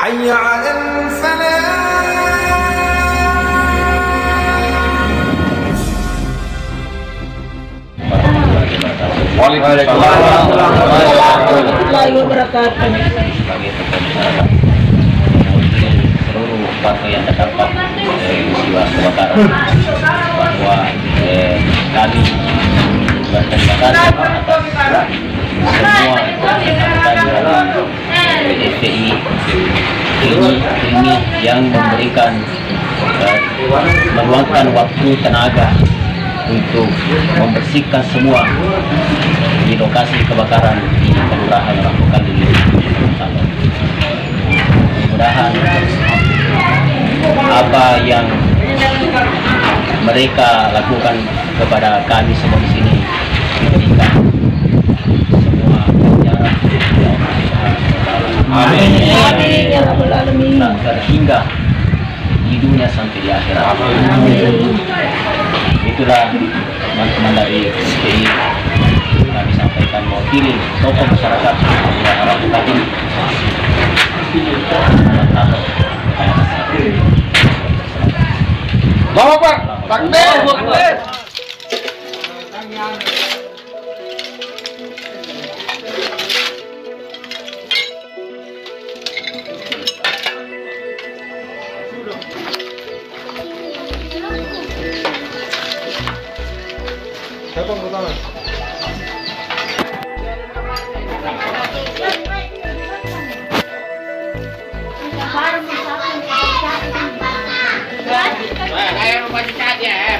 حي على الفلاح warahmatullahi wabarakatuh. sebagai tokoh masyarakat mewakili seluruh warga yang terdampak dari peristiwa kebakaran bahwa eh, kami berterima kasih atas semua rekan-rekan dari FPI ini ini yang memberikan eh, meluangkan waktu tenaga untuk membersihkan semua di lokasi kebakaran di Kelurahan Rambukan di. Mudah-mudahan apa yang mereka lakukan kepada kami semua di sini terhingga di dunia sampai di akhirat. Itulah teman-teman dari SPI kami sampaikan mewakili tokoh masyarakat yang harap tadi Allahu Akbar Takbir Siapa yang pertama? Akbar.